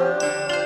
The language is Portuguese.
Música